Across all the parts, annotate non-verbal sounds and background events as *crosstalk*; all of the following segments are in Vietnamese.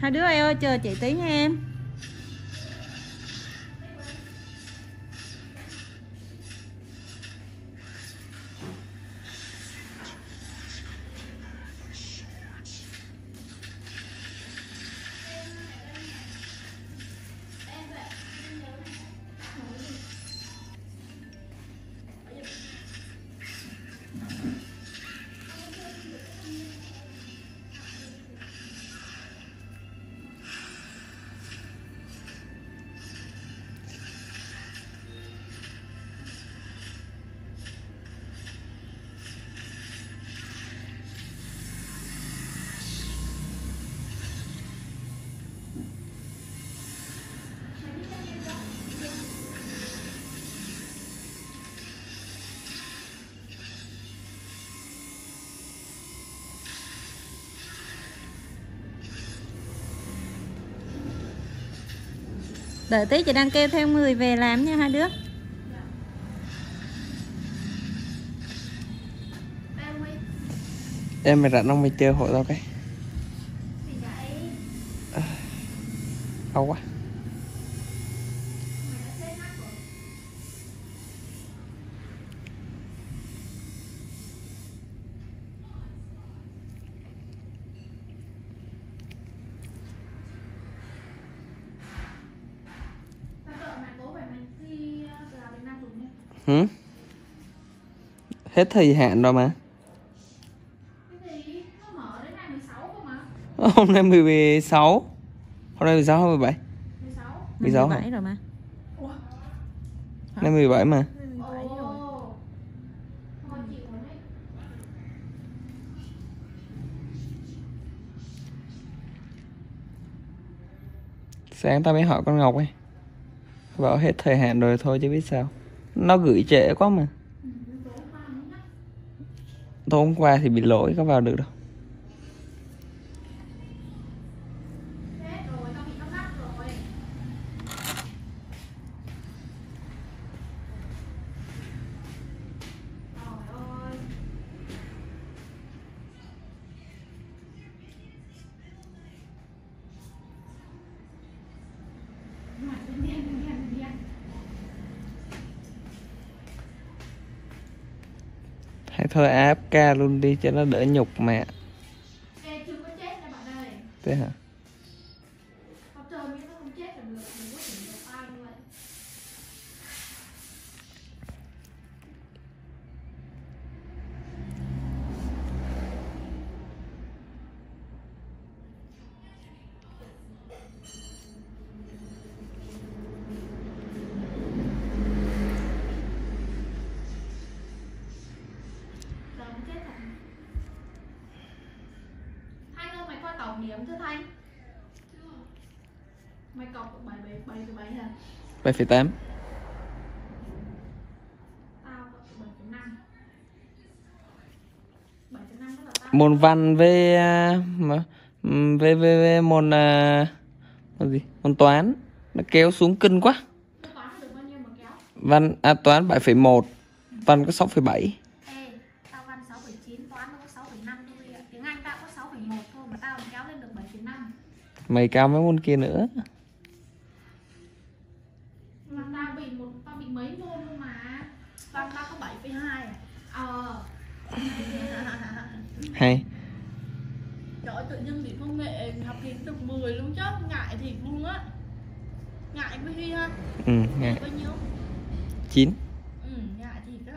Hai đứa ơi chờ chị tí nha em. Đợi tí chị đang kêu theo người về làm nha hai đứa. Em mày rảnh không mày chơi hộ tao cái. Đau quá Hết thời hạn rồi mà. Hôm nay 16 Hôm nay 16 hay 17? 16 hả? 17 rồi mà. Hôm nay 17 mà. Sáng tao mới hỏi con Ngọc ấy. Bảo hết thời hạn rồi thôi chứ biết sao. Nó gửi trễ quá mà Tối hôm qua thì bị lỗi có vào được đâu. Hay thôi áp ca luôn đi cho nó đỡ nhục mẹ Thế hả? Điểm chưa Thanh? Mày cọc 7 7 7 7 hả? 7,8 Tao cọc 7,5. 7,5 tức là tao. Môn văn với ừm, với với, với môn à, môn gì? Môn toán nó kéo xuống kinh quá. Được? Văn à, toán 7,1, văn có 6,7. Ê, tao văn 6,9, toán nó có 6,5 thôi ạ. Tiếng Anh tao có 6,1 thôi mà tao kéo lên được 7,5. Mày cao mấy môn kia nữa. Mà tao bị một tao bị mấy môn luôn mà. Tao có 7,2 à? Ờ. *laughs* Hay. Trời ơi, tự nhiên điểm công nghệ học kiến được 10 luôn chứ Ngại thì luôn á Ngại với Huy ha Ừ, nghe. Bao nhiêu? 9. Ừ, ngại thì đó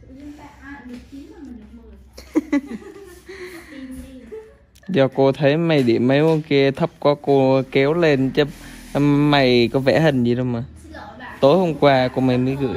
Tự nhiên tại ai được 9 mà mình được 10 Tin đi Do cô thấy mày điểm mấy môn kia thấp quá cô kéo lên chứ mày có vẽ hình gì đâu mà. Tối hôm qua cô mày mới gửi.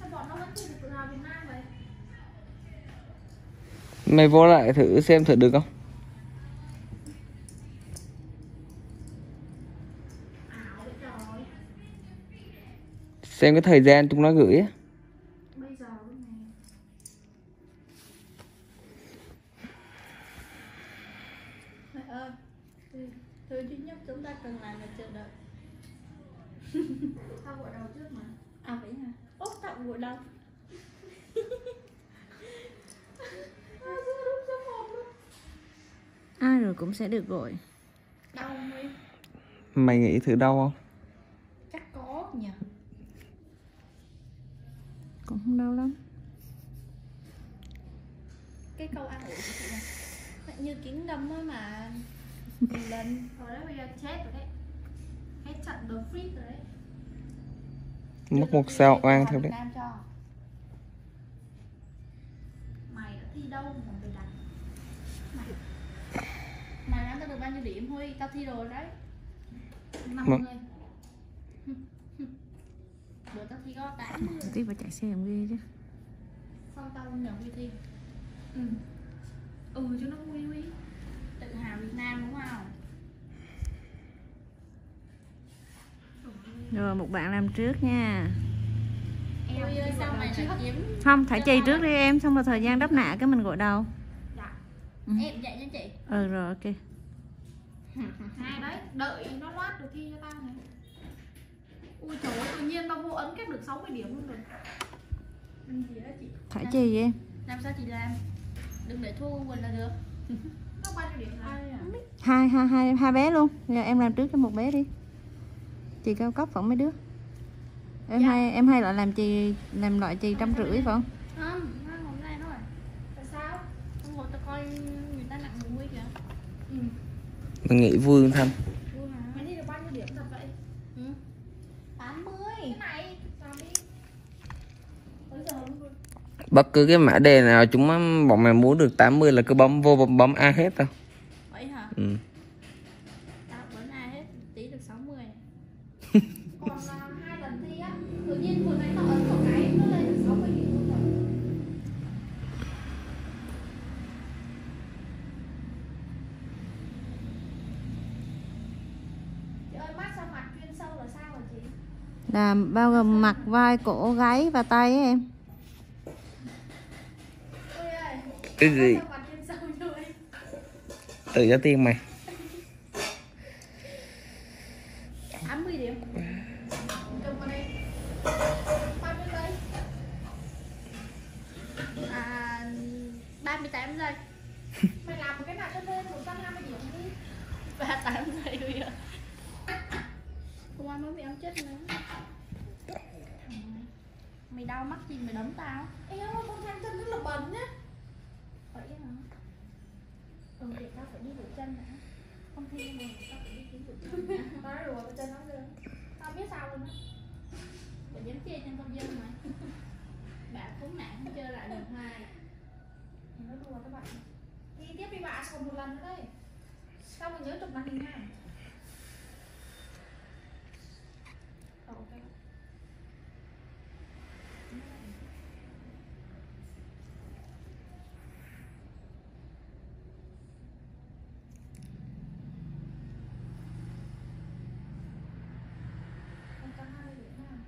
Sao bọn nó vẫn chưa được tự hào Việt Nam vậy Mày vô lại thử xem thử được không? ảo vậy trời Xem cái thời gian chúng nó gửi á. thứ, duy nhất chúng ta cần làm là chờ đợi *laughs* tao gọi đầu trước mà à vậy hả ốt tặng buổi đâu ai rồi cũng sẽ được gọi. Đau mới Mày nghĩ thử đau không? chắc có nhỉ cũng không đau lắm. Cái câu ăn ủi của chị như kiến đâm á mà. Lần. Rồi đấy bây giờ chết rồi đấy. Hết trận The Freak rồi đấy. Mất một sao oan theo đấy. Nam cho. Mày đã thi đâu mà mày đặt mà nam tao được bao nhiêu điểm huy tao thi rồi đấy. Năm Mà- người. *laughs* Bữa tao thi có 80 tí vào chạy xe làm ghê chứ. Xong tao nhận huy thi. Ừ. Ừ cho nó vui vui. Tự hào Việt Nam đúng không? Rồi một bạn làm trước nha. Em Huy ơi đầu trước lại chiếm không thả chì trước đi em xong rồi thời gian đắp nạ cái mình gọi đầu dạ. Ừ. em dạy cho chị. Ừ rồi ok hai đấy đợi nó loát rồi thi cho tao này. Ui trời ơi tự nhiên tao vô ấn kết được 60 điểm luôn rồi. Làm gì đó chị? Thả chì vậy? Em làm sao chị làm? Đừng để thua quỳnh là được. *laughs* Nó bao nhiêu điểm là Ai à? hai hai hai hai bé luôn. Giờ em làm trước cho một bé đi. Chì cao cấp phỏng mấy đứa. Em Dạ. hay em hay lại làm chì làm loại chì trăm rưỡi phải không nó hôm nay nó rồi tại sao hôm hồi tao coi người ta nặng mười mươi kìa ừ. Mày nghĩ vui không Thanh? vui hả mày thi được bao nhiêu điểm thật vậy ừ. 80 cái này làm đi tới giờ luôn rồi Bất cứ cái mã đề nào chúng bọn mày muốn được 80 là cứ bấm vô bấm, bấm A hết tao. vậy hả Ừ. làm bao gồm mặt vai cổ gáy và tay ấy em Cái gì? Tự cho tiền mày. 80 điểm cầm vào đây bao nhiêu giây à 38 giây mày làm một cái nào cho lên 120 điểm đi 38 giây bây giờ hôm qua mới bị ăn chết nữa mày đau mắt gì mày đấm tao? Ê ơi, con thanh chân rất là bẩn nhá. Vậy hả? Ừ để tao phải đi rửa chân đã. Không thi mà tao phải đi kiếm rửa chân. Nói *laughs* rồi, cái chân nó lên Tao biết sao luôn á. Bà dám chê trên công dân mày Bà khốn nạn không chơi lại lần hai Nó đùa các bạn. Đi tiếp đi bạn, còn một lần nữa đây. Sao mà nhớ chụp màn hình nha Ờ, ok. Con có hai điểm nào?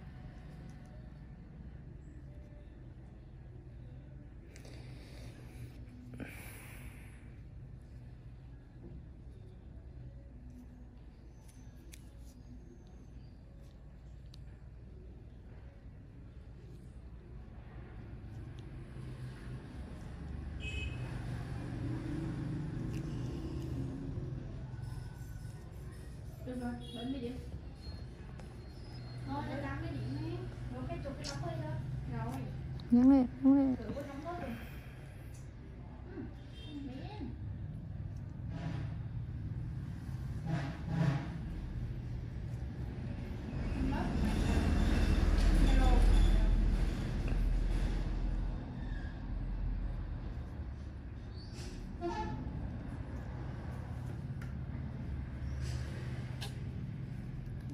Rồi đến đi điểm thôi, để làm cái điểm đi rồi cái chục cái đóng đi thôi rồi. Nhắn lên nhắn lên tự có đóng bớt rồi Ừ, miễn. Bớt. Hello.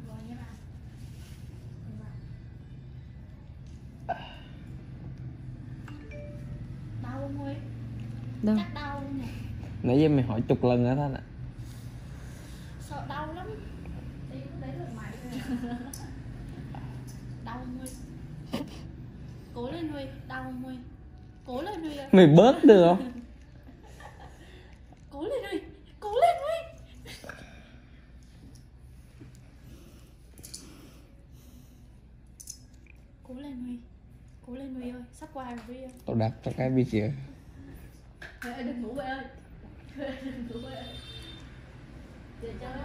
Rồi nha bạn. Rồi. Đau không Huy? Đâu? Chắc đau luôn nè. Nãy giờ mày hỏi chục lần nữa thôi nè Sợ đau lắm. Đi cứ đấy được mày *laughs* Đau Huy? Cố lên Huy, đau Huy? Cố lên Huy ơi mày bớt được không? *laughs* Cố lên Huy, cố lên Huy. Cố lên Huy Cố lên Huy ơi, sắp qua rồi Huy ơi. Tao đạp cho cái bị chìa Ê, đừng ngủ vậy ơi. *laughs* Đừng ngủ vậy ơi Về chơi với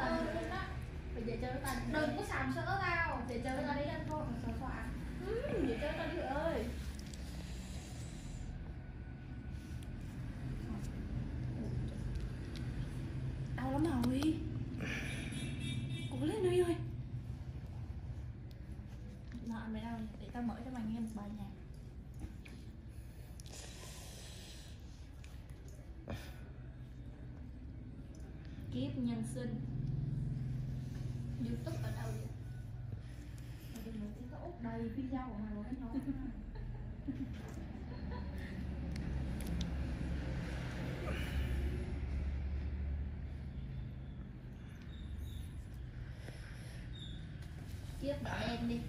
tao Phải về chơi với tao Đừng có sàm sỡ tao. Về chơi với tao đi ăn thôi mà sờ soạn Ừ, về chơi với tao đi ơi. Đau lắm Huy. Cố lên Huy ơi. Nợ mày đau Để tao mở cho mày nghe một bài nhạc kiếp nhân sinh. Youtube ở đâu vậy? Ở đây có út đầy video của mày rồi anh nói kiếp đỏ đen đi.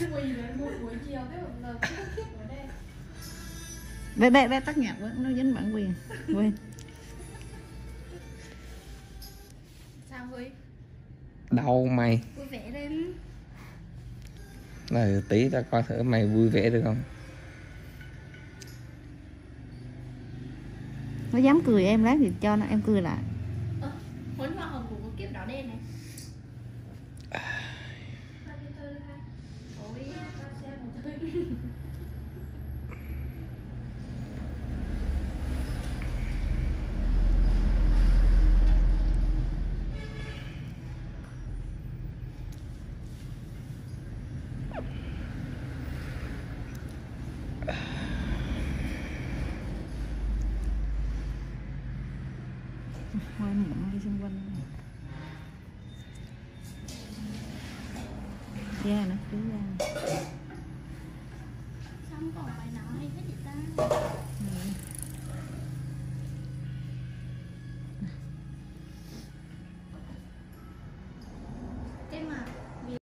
Quỳ lên một buổi chiều cái một giờ cứ kiếp ở đây đây đây đây tắt nhạc quá nó dính bản quyền. Quên. Sao Huy? Đau mày. Vui vẻ lên này tí tao coi thử mày vui vẻ được không? Nó dám cười em lát thì cho nó em cười lại Xung.